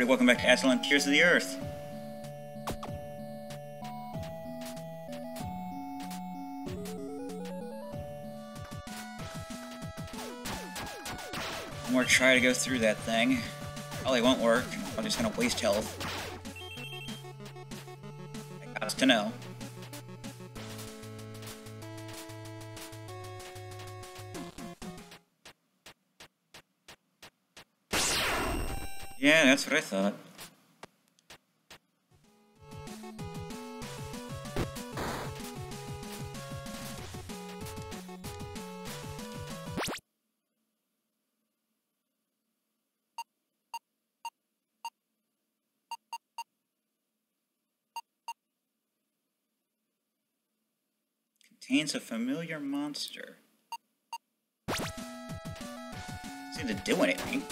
everybody, welcome back to Astalon Tears of the Earth. One more try to go through that thing. Probably won't work. I'm just gonna waste health. I got to know. Yeah, that's what I thought. Contains a familiar monster. Seem to do anything.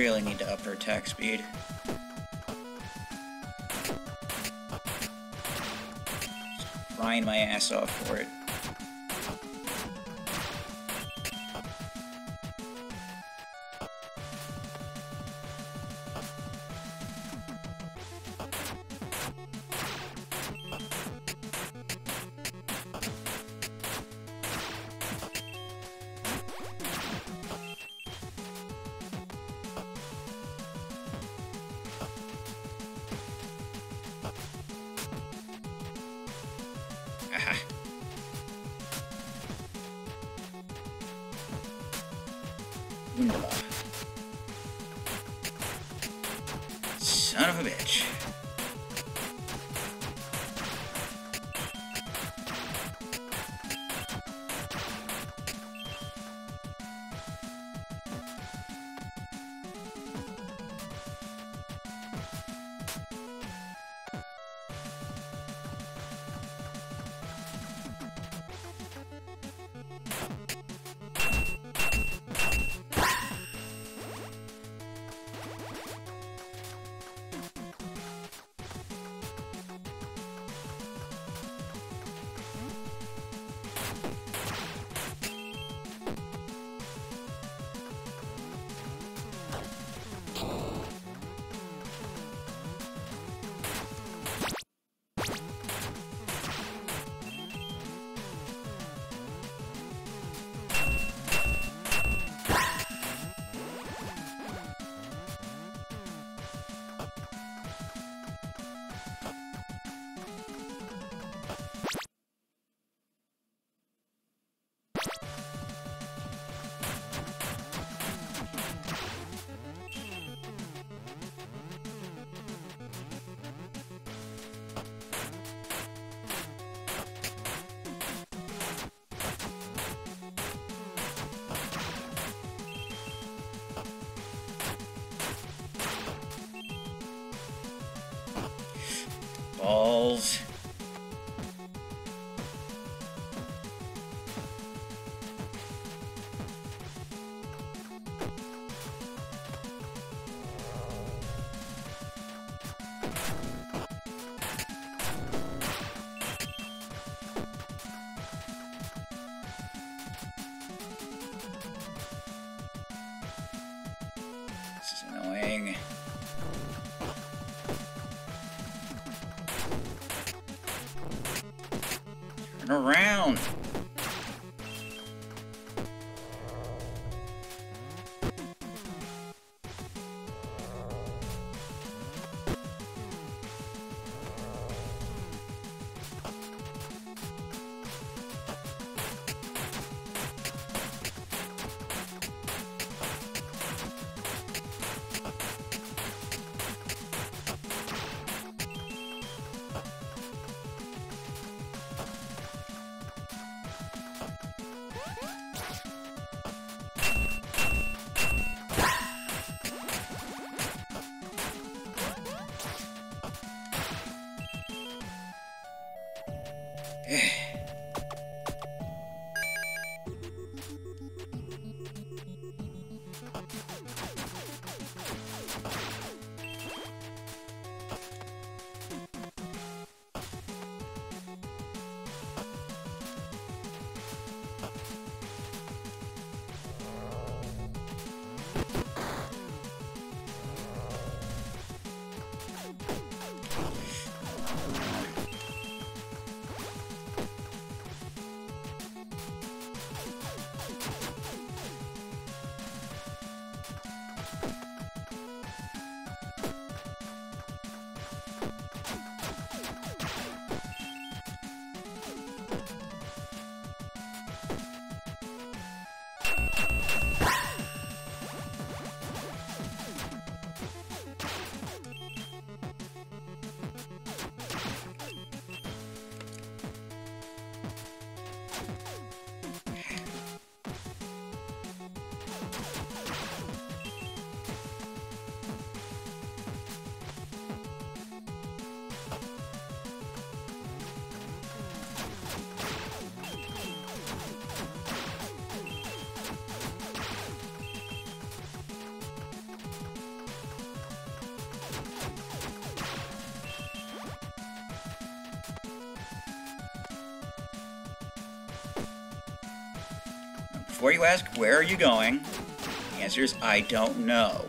Really need to up her attack speed. Grind my ass off for it. Aha. Wunderbar. Hmm. you Yeah. Before you ask, where are you going? The answer is, I don't know.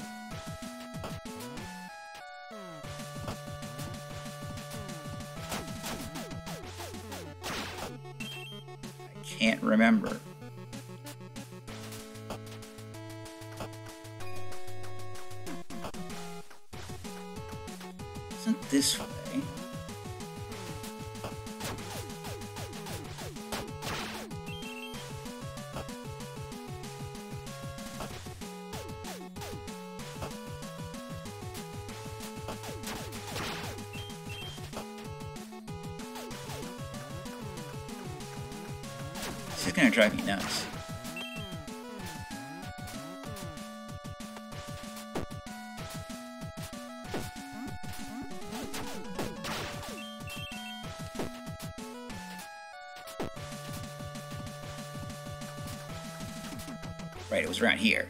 Is gonna drive me nuts. Right, it was around here.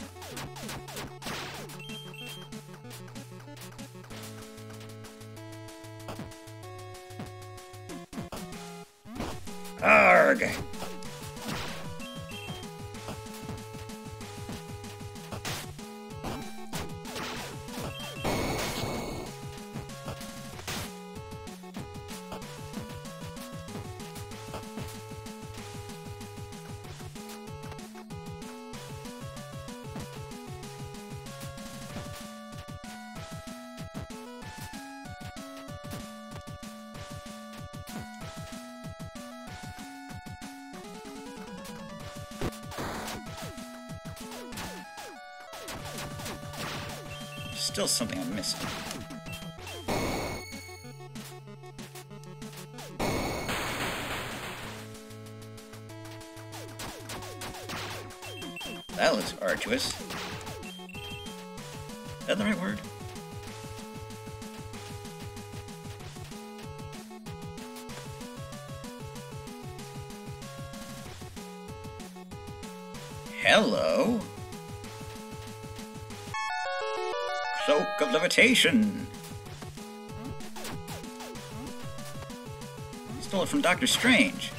Still something I'm missing. That looks arduous. Is that the right word? Levitation! Stole it from Doctor Strange.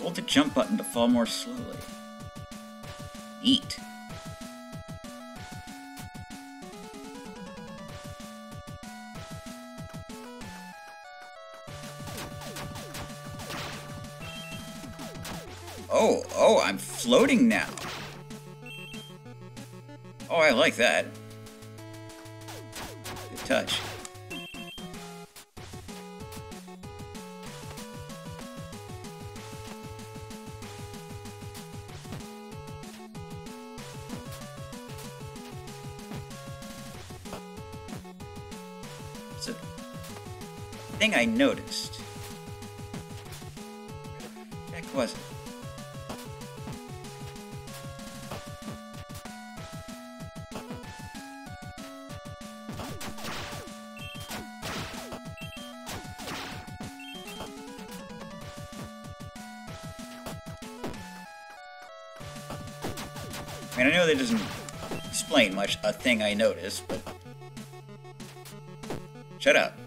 Hold the jump button to fall more slowly. Eat. Oh, oh, I'm floating now. Oh, I like that. Touch. It's a thing I noticed. I mean, I know that doesn't explain much, a thing I noticed, but... Shut up.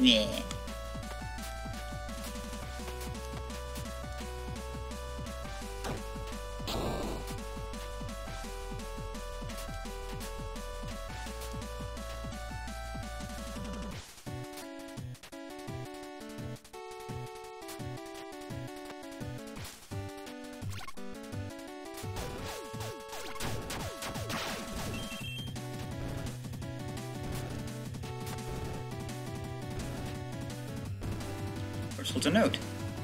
Yeah. To note.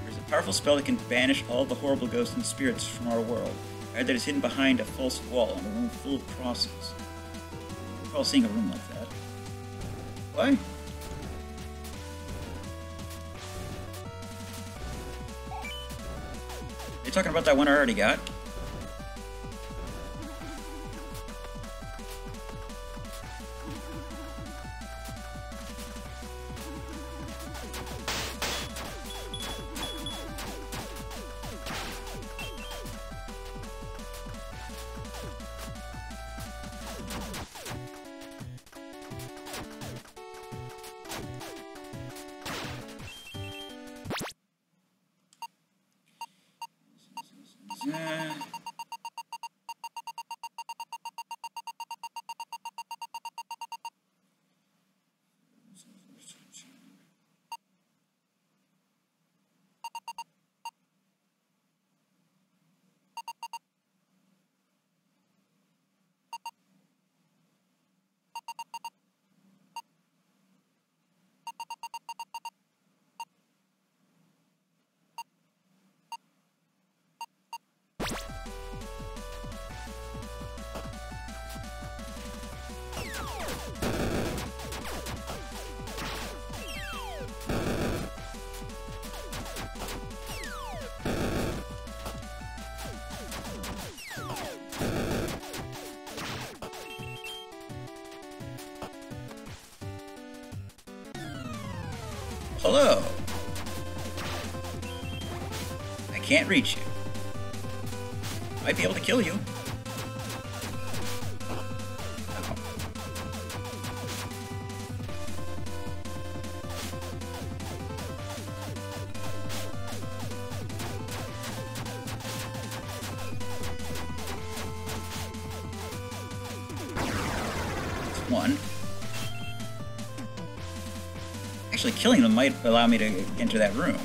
There's a powerful spell that can banish all the horrible ghosts and spirits from our world. I heard that is hidden behind a false wall in a room full of crosses. I recall seeing a room like that. What? Are you talking about that one I already got? Hello. I can't reach you. Might be able to kill you. Might allow me to enter that room.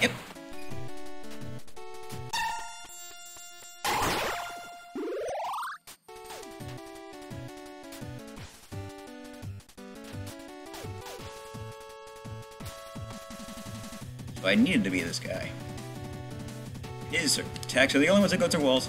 Yep. So I needed to be this guy. His attacks are the only ones that go through walls.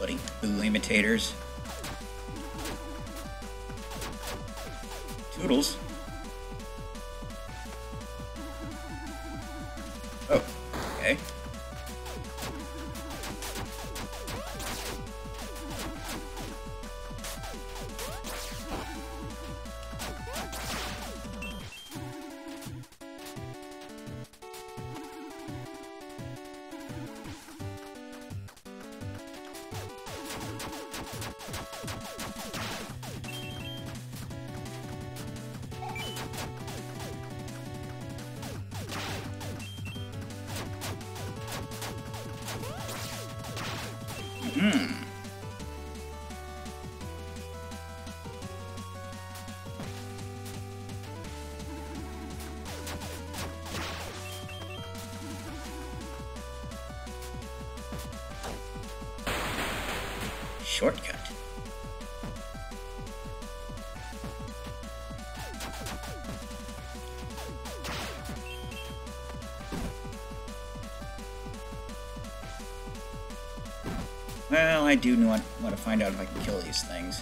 including blue imitators. Toodles. Shortcut. Well, I do want, want to find out if I can kill these things.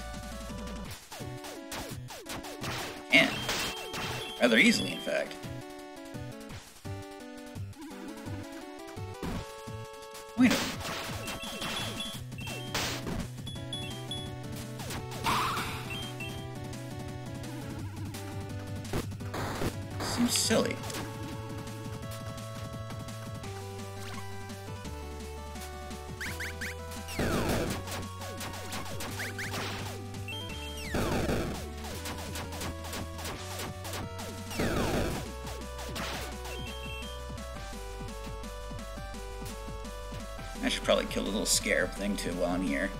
And rather easily, in fact. scarab thing too while I'm here.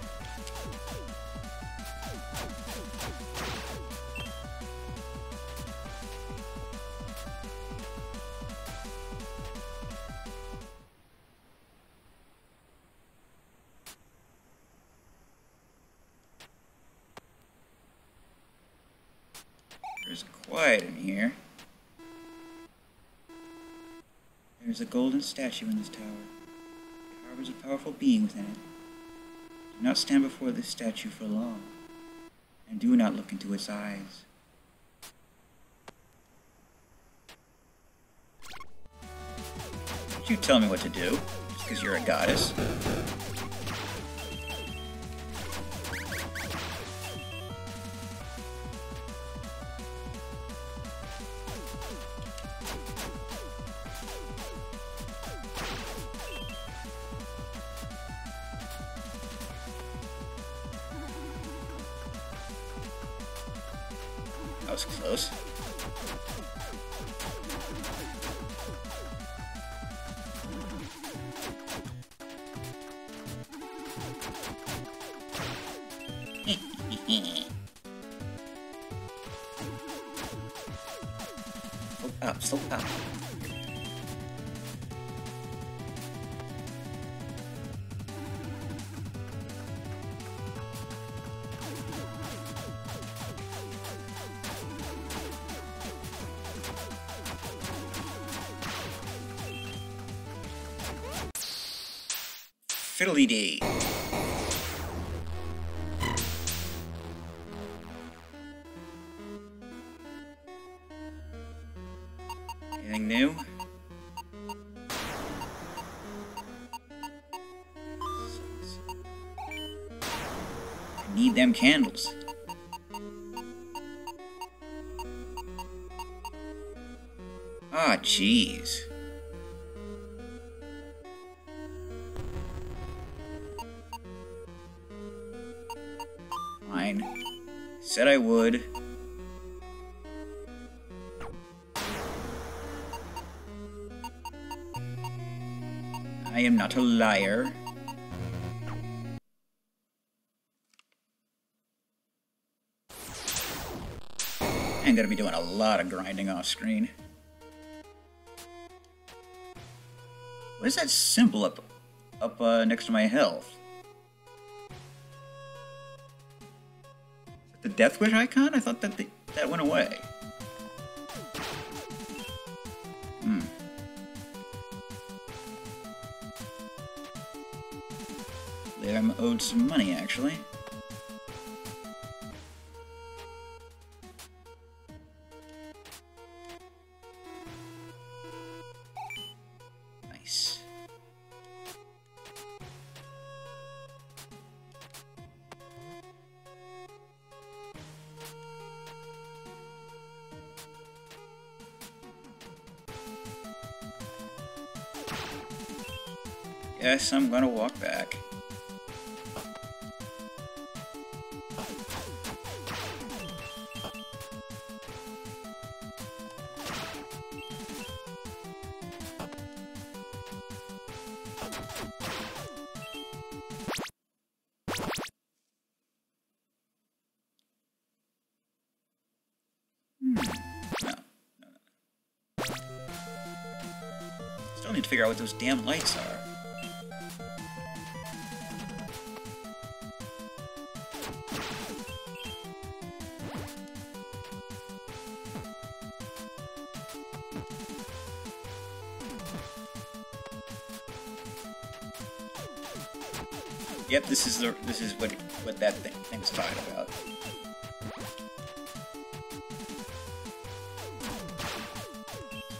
There's quiet in here. There's a golden statue in this tower. A powerful being within it. Do not stand before this statue for long, and do not look into its eyes. Don't you tell me what to do, just because you're a goddess. That was close. Oh, slope up, slope up. Anything new? I need them candles. Ah, jeez. Said I would. I am not a liar. I'm gonna be doing a lot of grinding off screen. What is that symbol up up uh, next to my health? Death Wish icon? I thought that that went away. Hmm. There, I'm owed some money, actually. Nice. Yes, I'm gonna walk back. Hmm. Figure out what those damn lights are. Yep, this is the this is what what that thing, thing's talking about.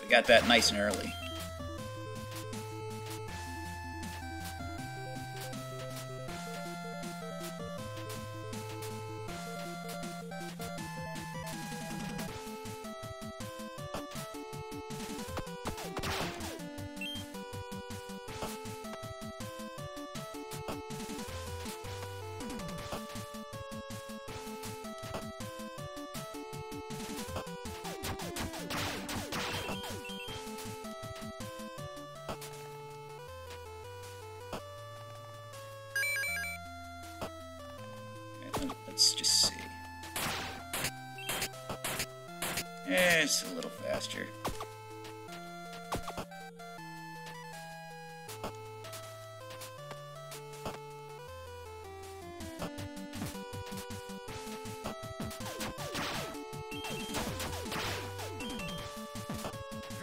We got that nice and early.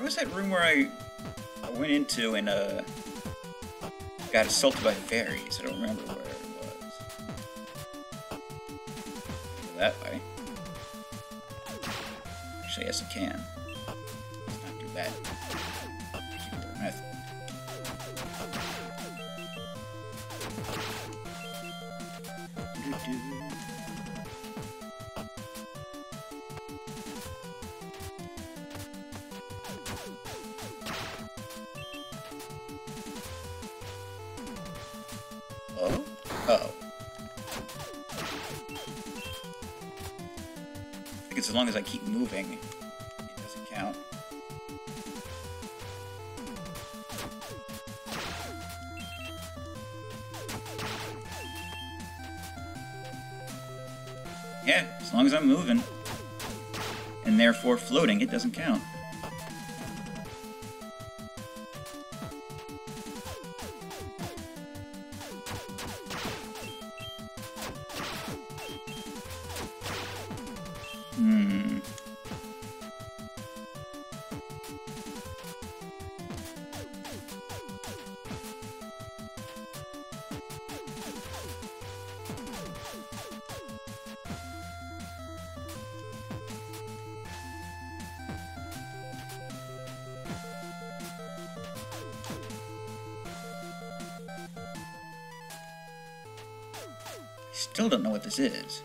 Was that room where I, I went into and uh got assaulted by fairies? I don't remember where it was. That way. Actually, yes, I can. Moving, it doesn't count. Yeah, as long as I'm moving, and therefore floating, it doesn't count. This is.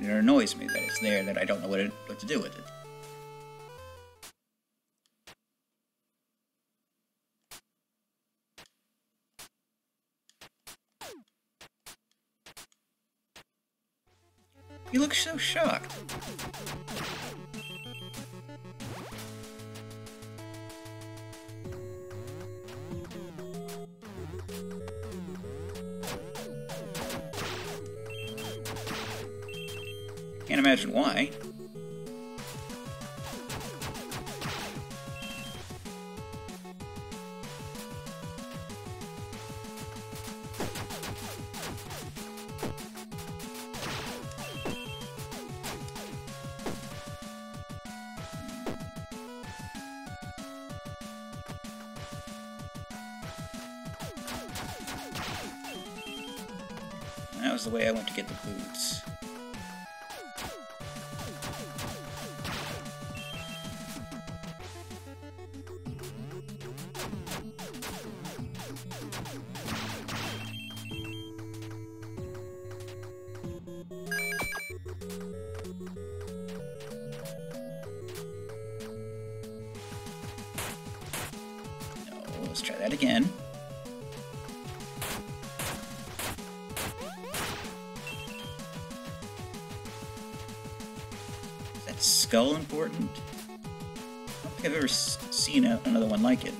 It annoys me that it's there, that I don't know what, it, what to do with it. You look so shocked. Can't imagine why. That again. Is that skull important? I don't think I've ever seen a- another one like it.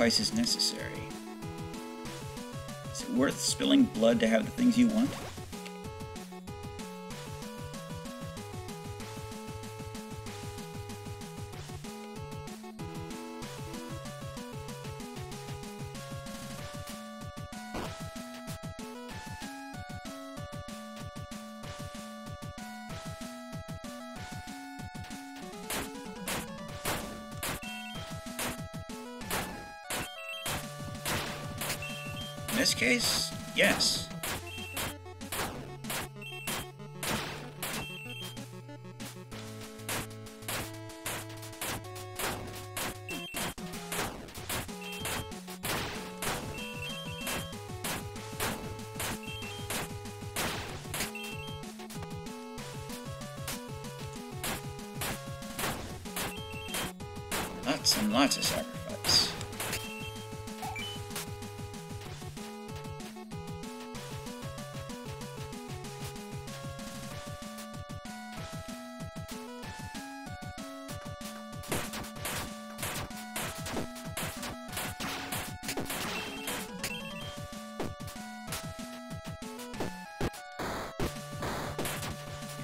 Sacrifice is necessary. Is it worth spilling blood to have the things you want? This case, yes.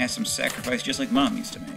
Has some sacrifice just like Mom used to make.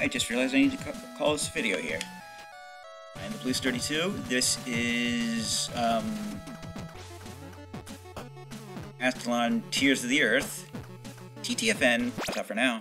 I just realized I need to call this video here. I'm the Blues 32. This is, um... Astalon Tears of the Earth. TTFN. That's all for now.